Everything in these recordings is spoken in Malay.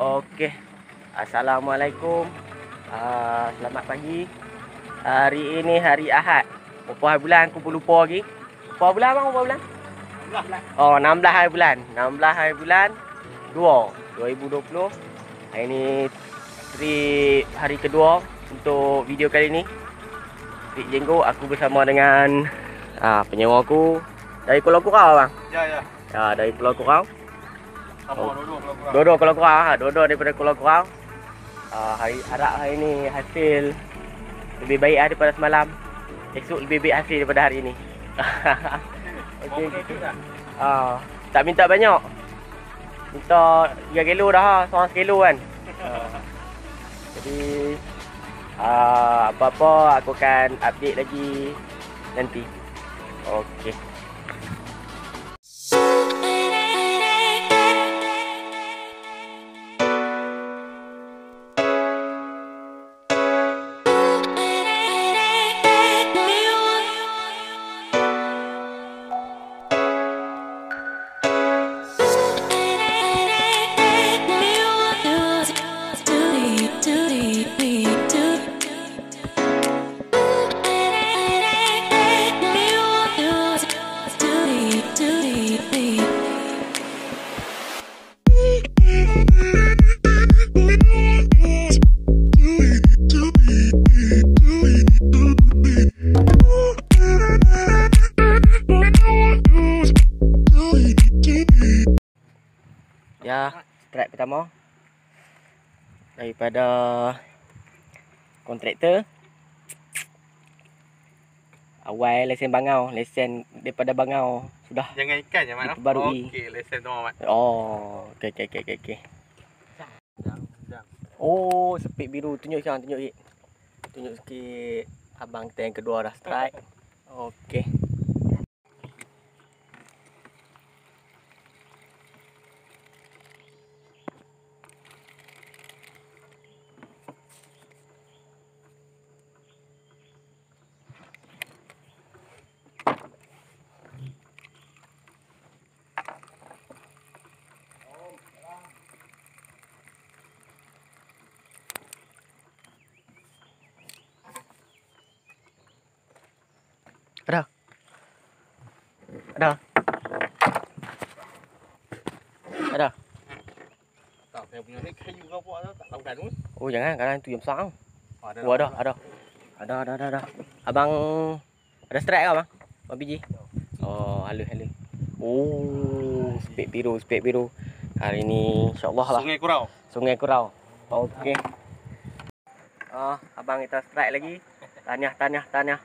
Okey. Assalamualaikum. Uh, selamat pagi. Hari ini hari Ahad. Berapa hari bulan aku pun lupa lagi. Berapa bulan bang? Berapa bulan? 16 Oh, 16 hari bulan. 16 hari bulan 2 2020. Hari ini trip hari kedua untuk video kali ni. Trip Jenggo aku bersama dengan ah penyewa aku dari Pulau Kurau bang. Ya ya. Ya, dari Pulau Kurau. Oh. dua-dua kalau kurang. Ha. dua-dua daripada Pulau Kurau. Ah, hari harap hari ni hasil lebih baik lah daripada semalam. Esok lebih baik hasil daripada hari ni. Okey. Ah, tak minta banyak. Minta 3 kilo dah ha, seorang sekilo kan. Ah. Jadi ah, apa-apa aku akan update lagi nanti. Okey. Ya, strike pertama daripada kontraktor. Awal lesen bangau, lesen daripada bangau sudah. Jangan ikan je mak. Diperbarui. Okey, lesen tu mak. Oh, okey okey okey okey. okey. Oh, sepit biru tunjuk sekarang tunjuk sikit. Tunjuk sikit abang kita yang kedua dah strike. Okey. Ada. Ada. Ada. Tak saya punya ni kayu ke apa tu tak tahu kan tu. Oh jangan kadang tu yang besar. tau. Ada. Oh ada, ada. Ada, ada, ada, ada. Abang ada strike ke abang? Abang biji? Oh, halus, halus. Oh, spek biru, spek biru. Hari ni insyaAllah lah. Sungai Kurau. Sungai Kurau. Okey. Oh, abang kita strike lagi. Tahniah, tahniah, tahniah.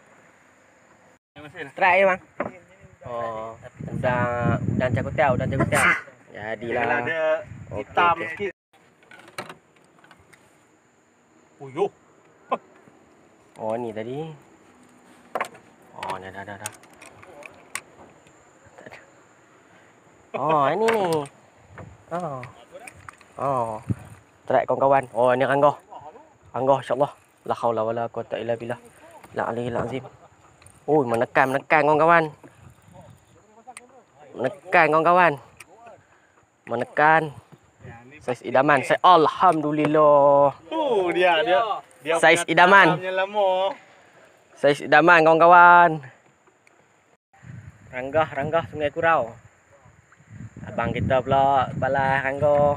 Terima kasih. Strike je bang. Oh, udang, udang cakutel, udang cakutel. Yalah Jadilah. dia Okey, hitam okey. sikit. Oh yo. Oh, ni tadi. Oh, ni dah, dah, dah. Ada. Oh, ini ni. Oh. Oh. Track kawan-kawan. Oh, ni ranggah. Ranggah insya-Allah. La haula wala quwata illa billah. La alihil azim. Oh, menekan, menekan kawan-kawan. Menekan kawan-kawan. Menekan. Saiz idaman. Saya alhamdulillah. Oh dia dia. Dia Saiz idaman. Saiz idaman kawan-kawan. Ranggah, ranggah Sungai Kurau. Abang kita pula balas ranggah.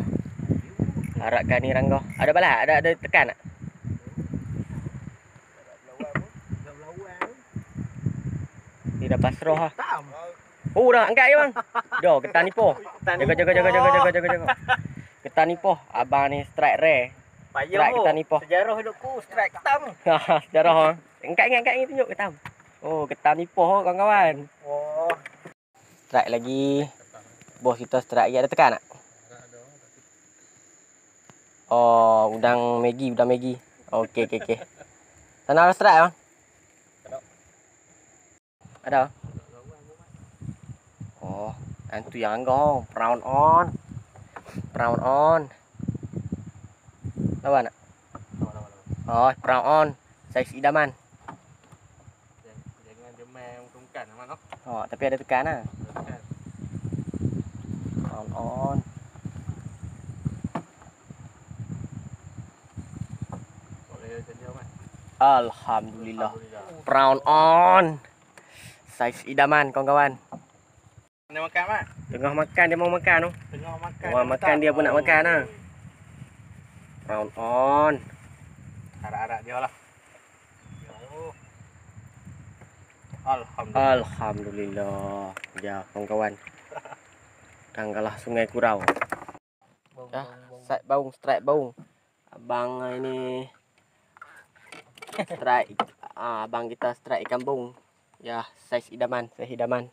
Harapkan ni ranggah. Ada balas? Ada ada tekan tak? Ni dah pasrah lah. Oh dah angkat je bang. Dah ketan ni poh. Jaga jaga jaga jaga jaga jaga jaga. Ketan ni poh. Abang ni strike rare. Payah Strike ketan ni poh. Sejarah hidupku strike ketam. Sejarah ha. Angkat ni angkat ni tunjuk ketan. Oh ketan ni poh kawan-kawan. Oh. Strike lagi. Bos kita strike lagi ada tekan tak? Oh, udang Maggi, udang Maggi. Okey, okey, okey. Sana ada strike bang? Ada. Oh, yang tu yang anggong. Brown on. Brown on. Lawan tak? Oh, brown on. Saiz idaman. Jangan main tungkan mana. Oh, tapi ada tekan lah. On on. Alhamdulillah. Alhamdulillah. Brown on. Saiz idaman kawan-kawan. Nak makan mak? Tengah makan dia mau makan tu. Tengah makan. Orang makan dia pun nak makan ah. Brown on. Arak-arak dia lah. Ya Allah. Alhamdulillah. Alhamdulillah. Ya kawan-kawan. Tanggalah sungai Kurau. Dah, set baung, strike baung. Abang ini strike ah, abang kita strike ikan baung. Ya, saiz idaman, saiz idaman.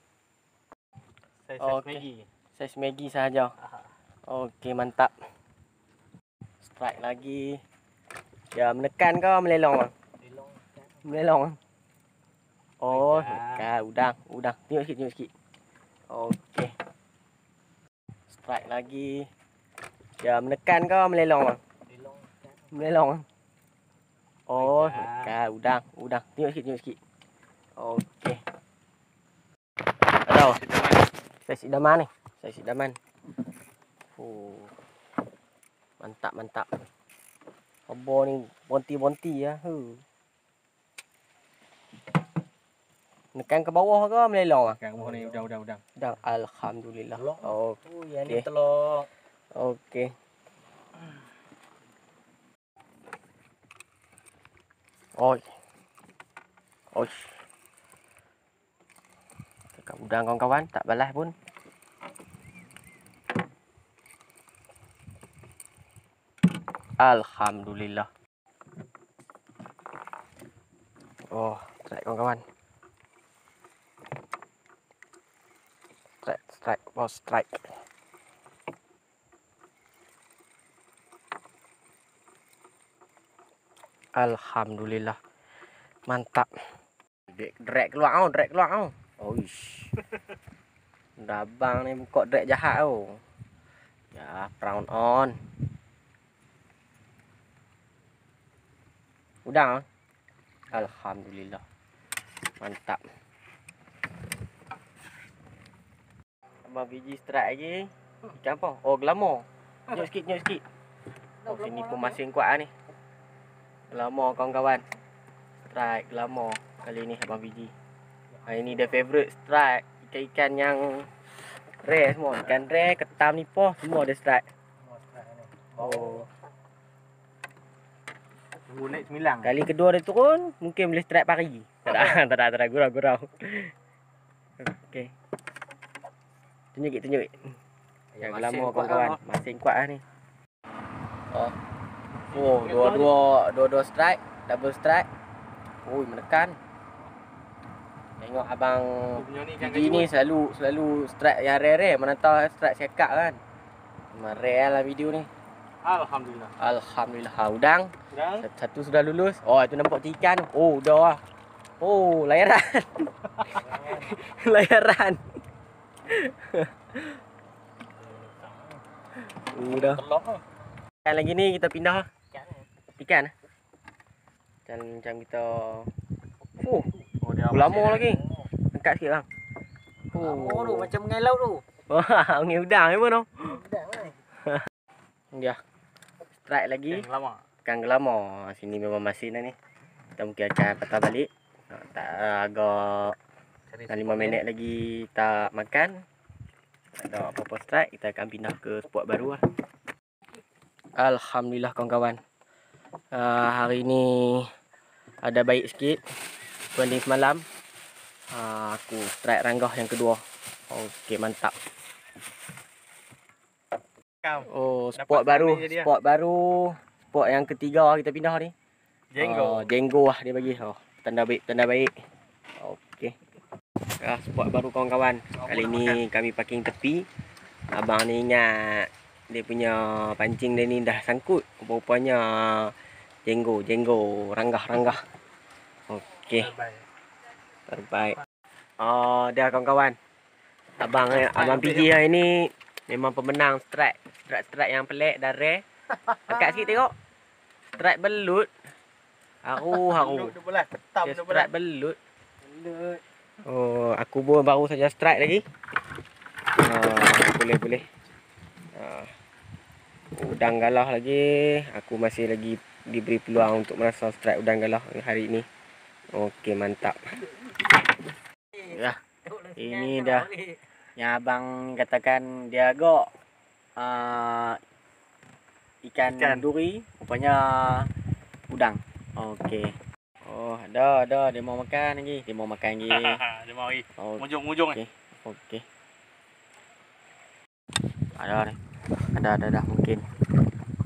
Saya Oh, okay. okey. Saiz Maggi sahaja. Okey, mantap. Strike lagi. Ya, menekan ke melelong? bang? Melelong. Oh, menekan udang, udang. Tengok sikit, tengok sikit. Okey. Strike lagi. Ya, menekan ke melelong? bang? Melelong. Oh, menekan udang, udang. Tengok sikit, tengok sikit. Okey. Aduh. Saiz idaman ni. Saiz idaman. Oh. Mantap, mantap. Obor ni bonti-bonti ya. Hu. Nekan ke bawah ke melelong ah? Makan bawah ni udang-udang-udang. Dah alhamdulillah. Telur. Oh, Oh, yang ni telur. okey. Oi. Oi. Udang kawan-kawan tak balas pun. Alhamdulillah. Oh, strike kawan-kawan. Strike, strike, oh strike. Alhamdulillah. Mantap. Drag, drag keluar tau, drag keluar tau. Oish. Dabang ni buka drag jahat tau. Ya, brown on. Udang. ah? Alhamdulillah. Mantap. Abang biji strike lagi. Ikan apa? Oh, glamour. Tengok sikit, tengok sikit. Oh, sini pun masing kuat lah ni. Glamour kawan-kawan. Strike glamour kali ni abang biji. Hari ni dia favourite strike. Ikan-ikan yang rare semua. Ikan rare, ketam nipah semua dia strike. Oh. Tunggu naik semilang. Kali kedua dia turun, mungkin boleh strike pari. Tak ada, tak ada, tak ada. Gurau, gurau. Okey. Tunjuk tunjuk. Yang kuat kawan-kawan. lah. Masing kuat lah ni. Oh. Oh, dua-dua dua-dua strike, double strike. Oi, menekan. Tengok abang ikan Gigi ni selalu selalu strike yang rare-rare. Mana tahu strike sekak kan. Memang rare lah video ni. Alhamdulillah. Alhamdulillah. Ha, udang. Udang. Satu- sudah lulus. Oh, itu nampak ikan. Oh, dah lah. Oh, layaran. layaran. Udah. Ikan lagi ni kita pindah. Ikan. Macam macam kita Oh, Oh lama lagi. Angkat sikit bang. Oh, tu macam mengai laut tu. Wah, ni udang pun tu. Udang ni. Ya. Strike lagi. Ikan lama. Ikan gelama. Sini memang masin dah ni. Kita mungkin akan patah balik. Tak agak Cari dalam 5 minit lagi tak makan. Tak ada apa-apa strike. Kita akan pindah ke spot baru lah. Alhamdulillah kawan-kawan. Uh, hari ni ada baik sikit. Banding semalam. Uh, aku strike ranggah yang kedua. Okey mantap. Oh, Dapat spot baru, mana je dia? spot baru. Spot yang ketiga kita pindah ni. Jenggo. jenggo lah dia bagi. Oh, tanda baik, tanda baik. Okey. Ah, spot baru kawan-kawan. Kali ni kami parking tepi. Abang ni ingat dia punya pancing dia ni dah sangkut. Rupanya jenggo, jenggo, ranggah-ranggah. Okey, Baik. terbaik. Oh, dah kawan-kawan. Abang abang PG hari ni memang pemenang strike. Strike-strike yang pelik dan rare. Angkat sikit tengok. Strike belut. Haru, haru. Dia strike belut. Oh, aku pun baru saja strike lagi. Ah, boleh boleh. Ah. Udang galah lagi. Aku masih lagi diberi peluang untuk merasa strike udang galah hari ini. Okey, mantap. Ya, ini dah. Yang abang katakan dia agak uh, ikan, Ikan. duri, rupanya udang. Okey. Oh, ada ada dia mau makan lagi. Dia mau makan lagi. Dia mau lagi. Oh, Mujung-mujung eh. Okey. Ada ni. Ada ada dah mungkin.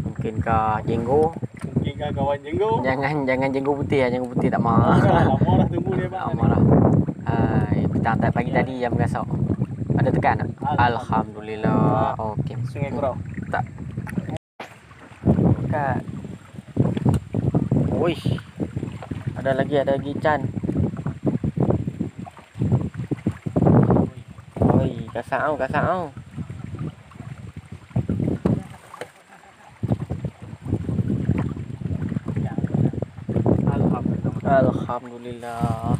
Mungkin ke jenggo. Kau kawan jenggo. Jangan jangan jenggo putih ya, jenggo putih tak mau. Lama dah tunggu dia bang. Tak marah. Hai, petang tak pagi tadi yang berasok. Ada tekan tak? Alhamdulillah. Okey. Sungai Kurau. Kat. Uish. Ada lagi, ada lagi Chan. Oi, kasak au, kasak au. Alhamdulillah.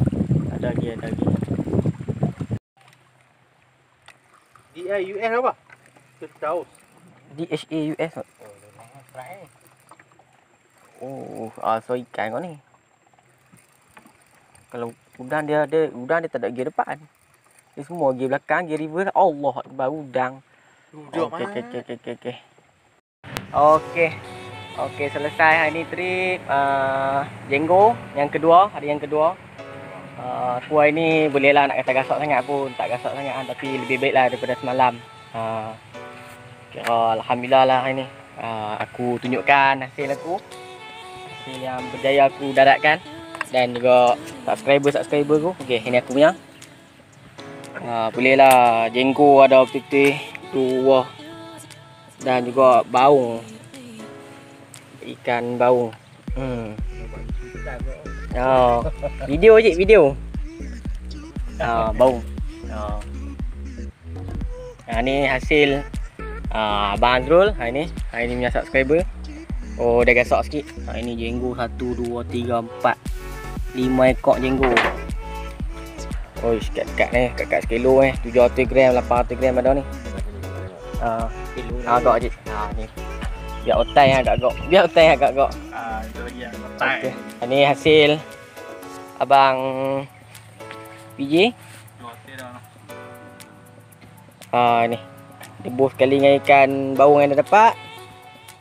Ada lagi, ada lagi. DIUS apa? Tahu. DHA US. Oh, ah, so ikan kau ni. Kalau udang dia ada, udang dia tak ada gear depan. Dia semua gear belakang, gear reverse. Allah Akbar udang. Duduk Okey, okey, okey, okey, okey. Okey. Okey, selesai hari ni trip uh, Jenggo yang kedua, hari yang kedua. Uh, aku hari ni bolehlah nak kata gasak sangat pun, tak gasak sangat kan, tapi lebih baiklah daripada semalam. Uh, kira alhamdulillah lah hari ni. Uh, aku tunjukkan hasil aku. Hasil yang berjaya aku daratkan dan juga subscriber-subscriber aku. Okey, ini aku punya. Uh, bolehlah jenggo ada betul-betul dua dan juga baung ikan baung hmm. Oh video je video. Ah baung oh. Ha, ni hasil ah abang Azrul. Hari ni hari ni punya subscriber. Oh dia gasak sikit. Hari ni jenggo. 1 2 3 4 5 ekor jenggo. Oh, kat-kat ni, kat-kat sekilo eh 700 gram, 800 gram ada ni. Ah, uh, agak je. Ha ni. Biar otai agak-agak. Biar otai agak-agak. Ah, itu lagi yang Okey. Ini hasil abang PJ. Ah ni. Debus sekali dengan ikan baung yang dia dapat.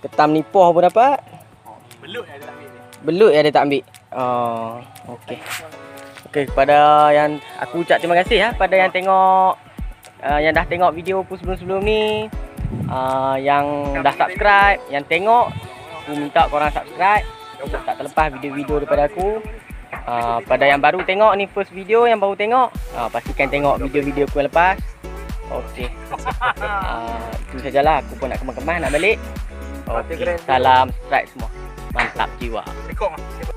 Ketam nipoh pun dapat. Belut yang dia nak ambil ni. Belut yang dia tak ambil. Oh, okey. Okey, kepada yang aku ucap terima kasih ya pada yang tengok uh, yang dah tengok video aku sebelum-sebelum ni. Uh, yang dah subscribe, yang tengok aku minta korang subscribe untuk tak terlepas video-video daripada aku. Uh, pada yang baru tengok ni first video yang baru tengok, uh, pastikan tengok video-video aku yang lepas. Okey. Uh, itu sajalah aku pun nak kemas-kemas nak balik. Okey. Salam subscribe semua. Mantap jiwa. Tekok.